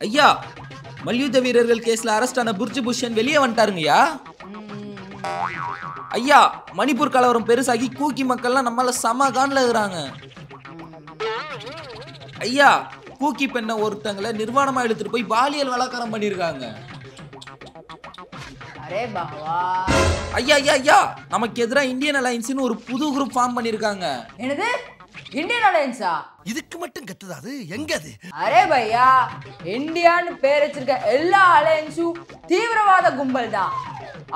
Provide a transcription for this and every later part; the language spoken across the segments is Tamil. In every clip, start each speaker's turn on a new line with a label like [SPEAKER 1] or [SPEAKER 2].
[SPEAKER 1] ஐயா மல்யுத்த வீரர்கள் கேஸ்ல அரெஸ்ட் ஆன புர்ஜ் புஷன் வெளியே வந்துட்டாருங்கய்யா. ஐயா மணிப்பூர் கலவரம் பெருசாகி கூக்கி மக்கள்லாம் நம்மள சம கான்ல இருக்கிறாங்க. ஐயா கூக்கி பெண்ணை ஒருத்தங்களை நிர்வாணமா எடுத்துட்டு போய் பாலியல் பண்ணியிருக்காங்க
[SPEAKER 2] அரே பகவா.
[SPEAKER 1] ஐயா ஐயா ஐயா நமக்கு எதிராக இந்தியன் அலையன்ஸ்னு ஒரு புது குரூப் ஃபார்ம் பண்ணியிருக்காங்க
[SPEAKER 2] என்னது? இந்தியன் அலையன்ஸா
[SPEAKER 3] இதுக்கு மட்டும் கத்துது அது? எங்க அது?
[SPEAKER 2] அரே பையா இந்தியான்னு பேர் வச்சிருக்க எல்லா அலையன்ஸும் தீவிரவாத கும்பல் தான்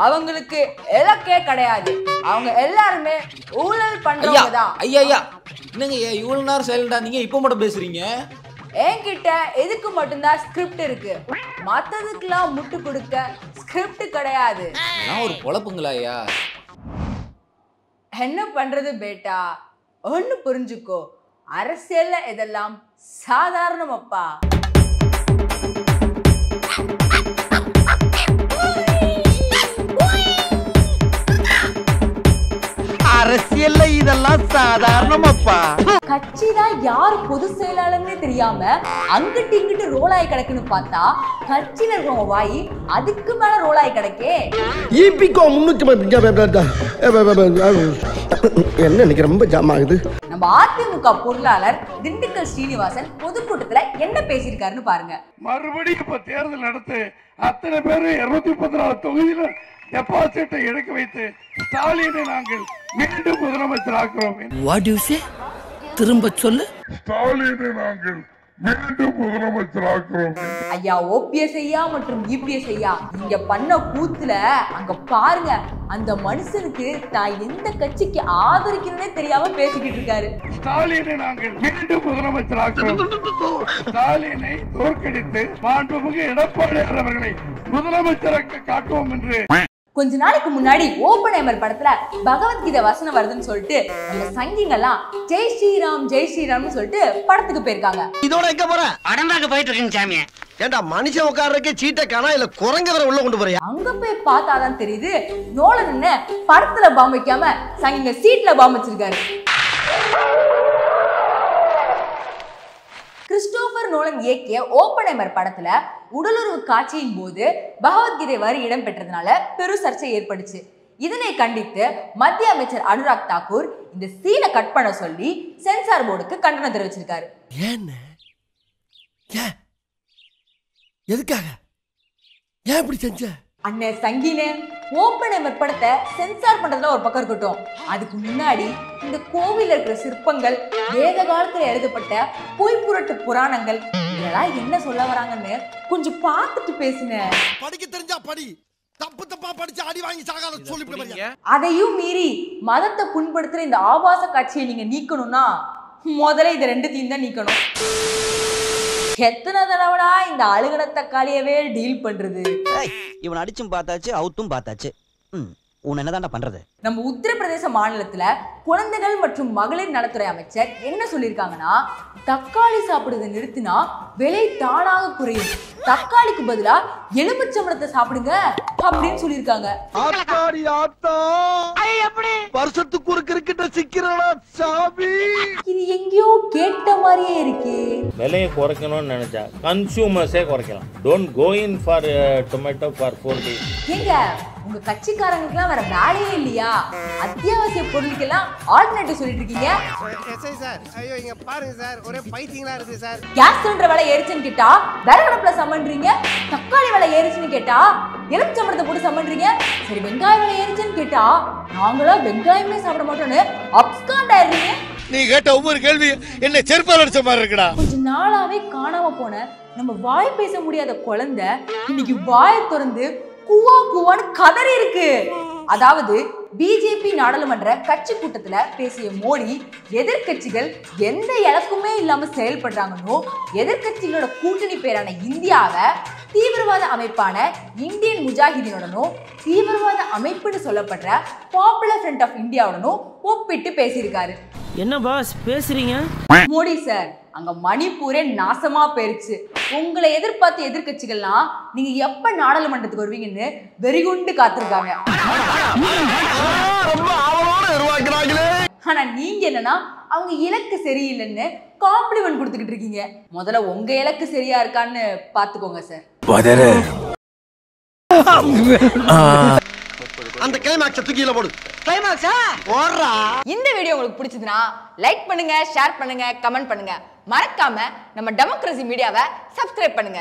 [SPEAKER 2] அவங்களுக்கு இலக்கே கிடையாது. அவங்க எல்லாருமே ஊழல் பண்றவங்க தான்
[SPEAKER 1] ஐயா ஐயா. என்னங்க இவ்வளவு நேரம் சைலண்டா நீங்க இப்போ மட்டும் பேசுறீங்க?
[SPEAKER 2] என்கிட்ட எதுக்கு மட்டும்தான் ஸ்கிரிப்ட் இருக்கு. மத்ததுக்கெல்லாம் முட்டு கொடுக்க ஸ்கிரிப்ட் கிடையாது.
[SPEAKER 1] நான் ஒரு பொழப்புங்களா ஐயா?
[SPEAKER 2] என்ன பண்றது பேட்டா? ஒன்னு புரிஞ்சுக்கோ அரசியல்ல இதெல்லாம் சாதாரணம் அப்பா
[SPEAKER 4] அரசியல்ல இதெல்லாம் சாதாரணமாப்பா
[SPEAKER 2] கட்சி தான் யார் பொது செயலாளர்னே தெரியாம அங்கிட்டு இங்கிட்டு ரோல் ஆகி கிடக்குன்னு பார்த்தா கட்சியில இருக்கிறவங்க வாய் அதுக்கு மேல ரோல் ஆகி கிடக்கே
[SPEAKER 3] ஈபிகோ முன்னூத்தி என்ன இன்னைக்கு ரொம்ப ஜாம் ஆகுது?
[SPEAKER 2] நம்ம அதிமுக பொருளாளர் திண்டுக்கல் ஸ்ரீனிவாசன் பொதுக்கூட்டத்துல என்ன பேசியிருக்காருன்னு பாருங்க.
[SPEAKER 5] மறுபடியும் இப்ப தேர்தல் நடத்து அத்தனை பேரும் இருநூத்தி முப்பத்தி நாலு தொகுதியில டெபாசிட்டை எடுக்க வைத்து ஸ்டாலினை நாங்கள் மீண்டும் முதலமைச்சர் ஆக்குறோம்.
[SPEAKER 4] வாட் யூ சே திரும்ப சொல்லு.
[SPEAKER 5] ஸ்டாலினை நாங்கள் மீண்டும் முதலமைச்சர் ஆக்குறோம்
[SPEAKER 2] ஐயா ஓபிஎஸ் ஐயா மற்றும் இபிஎஸ் ஐயா இங்க பண்ண கூத்துல அங்க பாருங்க அந்த மனுஷனுக்கு தான் எந்த கட்சிக்கு ஆதரிக்கணும்னே தெரியாம பேசிக்கிட்டு இருக்காரு.
[SPEAKER 5] ஸ்டாலினை நாங்கள் மீண்டும் முதலமைச்சர் ஆக்குறோம் ஸ்டாலினை தோற்கடித்து மாண்புமிகு எடப்பாடியார் அவர்களை முதலமைச்சராக்க காட்டுவோம் என்று
[SPEAKER 2] கொஞ்ச நாளைக்கு முன்னாடி ஓபன் ஐமர் படத்துல பகவத்கீதை வசனம் வருதுன்னு சொல்லிட்டு நம்ம சங்கிங்கெல்லாம் ஜெய் ஸ்ரீராம் ஜெய் ஸ்ரீராம்னு சொல்லிட்டு படத்துக்கு போயிருக்காங்க.
[SPEAKER 3] இதோட எங்க போற?
[SPEAKER 4] அடந்தாங்க போயிட்டு இருக்கீங்க சாமியா.
[SPEAKER 3] ஏண்டா மனுஷன் உட்கார்றதுக்கே சீட்டை காணா இல்ல குரங்க வர உள்ள கொண்டு போறியா?
[SPEAKER 2] அங்க போய் பார்த்தாதான் தெரியுது நோலன் என்ன படத்துல பாம்பு வைக்காம சங்கிங்க சீட்ல பாம்பு வச்சிருக்காரு. கிறிஸ்டோபர் நோலன் இயக்கிய ஓப்பனைமர் படத்துல உடலுறவு காட்சியின் போது பகவத்கீதை வரி இடம்பெற்றதுனால பெரு பெரும் சர்ச்சை ஏற்பட்டுச்சு இதனை கண்டித்து மத்திய அமைச்சர் அனுராக் தாக்கூர் இந்த சீனை கட் பண்ண சொல்லி சென்சார் போர்டுக்கு கண்டனம் தெரிவிச்சிருக்காரு.
[SPEAKER 3] ஏன்? எதுக்காக? ஏன் இப்படி செஞ்ச?
[SPEAKER 2] அண்ணன் சங்கீனே ஓப்பனைமர் படத்தை சென்சார் பண்றதுல ஒரு பக்கம் இருக்கட்டும். அதுக்கு முன்னாடி இந்த கோவில்ல இருக்கிற சிற்பங்கள் வேத காலத்துல எழுதப்பட்ட பொய் புரட்டு புராணங்கள் இதெல்லாம் என்ன சொல்ல வராங்கன்னு கொஞ்சம் பார்த்துட்டு பேசுனேன்
[SPEAKER 3] படிக்க தெரிஞ்சா படி. தப்பு தப்பா படிச்சு அடி வாங்கி சாகாத சொல்லிவிட்டு
[SPEAKER 2] அதையும் மீறி மதத்தை புண்படுத்துற இந்த ஆபாச காட்சியை நீங்க நீக்கணும்னா முதல்ல இது ரெண்டுத்தையும் தான் நீக்கணும். எத்தனை தடவைடா இந்த அழுகன தக்காளியவே டீல் பண்றது.
[SPEAKER 6] இவன் அடிச்சும் பார்த்தாச்சு அவுத்தும் பார்த்தாச்சு. ம் உன் என்னதான்டா பண்றது?
[SPEAKER 2] நம்ம உத்தரப்பிரதேச மாநிலத்துல குழந்தைகள் மற்றும் மகளிர் நலத்துறை அமைச்சர் என்ன சொல்லியிருக்காங்கன்னா தக்காளி சாப்பிடுறதை நிறுத்தினா விலை தானாக குறையும். தக்காளிக்கு பதிலா எலுமிச்சம்பழத்தை சாப்பிடுங்க அப்படின்னு சொல்லியிருக்காங்க.
[SPEAKER 3] வருஷத்துக்கு ஒரு கிரிக்கெட்ட சிக்கிறடா சாமி?
[SPEAKER 2] இது மாதிரியே இருக்கே.
[SPEAKER 7] விலையை குறைக்கணும்னு நினைச்சா கன்சியூமர்ஸே குறைக்கலாம். Don't go in for tomato for four days
[SPEAKER 2] ஏங்க உங்க கட்சிக்காரங்களுக்குலாம் வேற வேலையே இல்லையா? அத்தியாவசிய பொருளுக்கெல்லாம் ஆல்டர்னேட்டிவ் சொல்லிட்டு இருக்கீங்க.
[SPEAKER 8] எஸ்ஐ சார் ஐயோ இங்க பாருங்க சார். ஒரே பைத்தியங்களா இருக்குது சார்.
[SPEAKER 2] கேஸ் சிலிண்டர் விலை ஏறிச்சுன்னு கேட்டா விறகடுப்புல சமன்றீங்க. தக்காளி விலை ஏறிச்சுன்னு கேட்டா எலுமிச்சம்பழத்தை போட்டு சமன்றீங்க. சரி வெங்காய விலை ஏறிச்சுன்னு கேட்டா நாங்களாம் வெங்காயமே சாப்பிட மாட்டோம்னு அப்ஸ்காண்ட் ஆயிடுறீங்க.
[SPEAKER 3] நீ கேட்ட ஒவ்வொரு கேள்வி என்ன செருப்பால் அடிச்ச மாதிரி இருக்குடா.
[SPEAKER 2] கொஞ்ச நாளாவே காணாம போன நம்ம வாய் பேச முடியாத குழந்தை இன்னைக்கு வாயை திறந்து குவா குவான்னு கதறி இருக்கு. அதாவது பிஜேபி நாடாளுமன்ற கட்சி கூட்டத்துல பேசிய மோடி எதிர்கட்சிகள் எந்த இலக்குமே இல்லாம செயல்படுறாங்கன்னோ எதிர்கட்சிகளோட கூட்டணி பேரான இந்தியாவை தீவிரவாத அமைப்பான இந்தியன் முஜாஹிதீனுடனும் தீவிரவாத அமைப்புன்னு சொல்லப்படுற பாப்புலர் ஃப்ரண்ட் ஆஃப் இந்தியாவுடனும் ஒப்பிட்டு பேசியிருக்காரு.
[SPEAKER 4] என்ன பாஸ் பேசுறீங்க?
[SPEAKER 2] மோடி சார் அங்க மணிப்பூரே நாசமா போயிருச்சு. உங்களை எதிர்பார்த்த எதிர்க்கட்சிகள்லாம் நீங்க எப்ப நாடாளுமன்றத்துக்கு வருவீங்கன்னு வெறிகுண்டு காத்திருக்காங்க. ஆனா நீங்க என்னன்னா அவங்க இலக்கு சரியில்லைன்னு காம்ப்ளிமெண்ட் கொடுத்துக்கிட்டு இருக்கீங்க. முதல்ல உங்க இலக்கு சரியா இருக்கான்னு பாத்துக்கோங்க சார்
[SPEAKER 3] அந்த கிளைமாக்ஸ தூக்கில போடு.
[SPEAKER 2] இந்த வீடியோ உங்களுக்கு பிடிச்சதுன்னா லைக் பண்ணுங்க ஷேர் பண்ணுங்க கமெண்ட் பண்ணுங்க. மறக்காம நம்ம டெமோக்ரஸி மீடியாவை சப்ஸ்கிரைப் பண்ணுங்க.